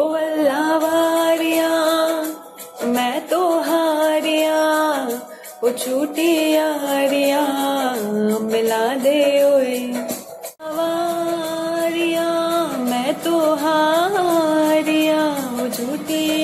ओ अल्लाह वारिया मैं तो हारिया, ओ छूटी यारिया, मिला दे ओए। वारिया, मैं तो हारिया, ओ झूठी